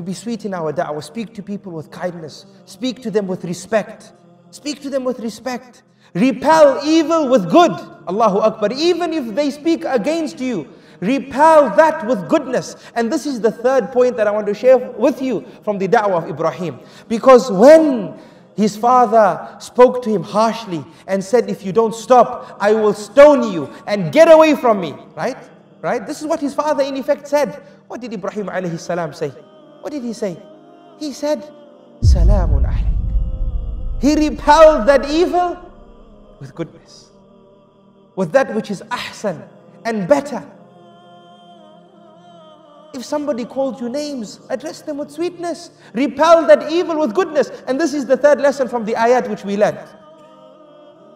to be sweet in our da'wah. Speak to people with kindness. Speak to them with respect. Speak to them with respect. Repel evil with good. Allahu Akbar. Even if they speak against you, repel that with goodness. And this is the third point that I want to share with you from the da'wah of Ibrahim. Because when his father spoke to him harshly and said, If you don't stop, I will stone you and get away from me. Right? Right? This is what his father in effect said. What did Ibrahim alayhi salam say? What did he say? He said, Salamun alayk. He repelled that evil with goodness, with that which is ahsan and better. If somebody called you names, address them with sweetness. Repel that evil with goodness. And this is the third lesson from the ayat which we learned.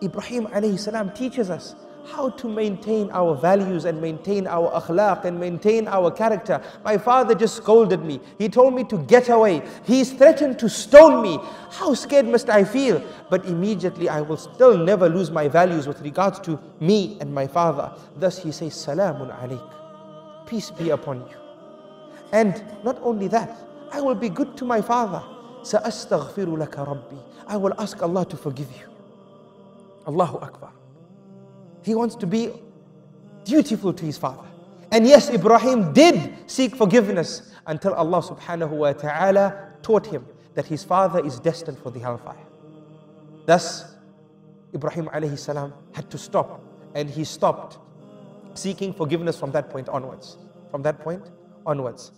Ibrahim alayhi salam teaches us how to maintain our values and maintain our akhlaq and maintain our character. My father just scolded me. He told me to get away. He's threatened to stone me. How scared must I feel? But immediately I will still never lose my values with regards to me and my father. Thus he says, Salamun alayk. Peace be upon you. And not only that, I will be good to my father. سأستغفر لك ربي. I will ask Allah to forgive you. Allahu Akbar. he wants to be dutiful to his father. And yes, Ibrahim did seek forgiveness until Allah subhanahu wa ta'ala taught him that his father is destined for the hellfire. Thus, Ibrahim alayhi salam had to stop and he stopped seeking forgiveness from that point onwards. From that point onwards.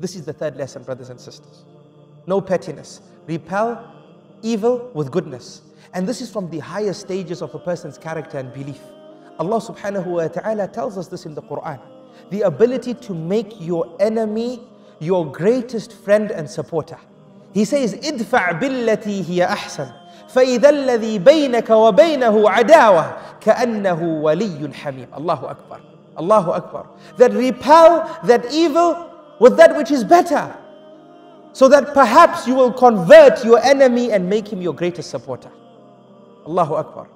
This is the third lesson, brothers and sisters. No pettiness. Repel evil with goodness. And this is from the higher stages of a person's character and belief. Allah subhanahu wa ta'ala tells us this in the Quran. The ability to make your enemy your greatest friend and supporter. He says, ادفع بالتي هي أحسن فإذا الذي بينك وبينه عداوة كأنه ولي حميم الله أكبر Allahu Akbar. That repel that evil with that which is better. So that perhaps you will convert your enemy and make him your greatest supporter. Allahu Akbar.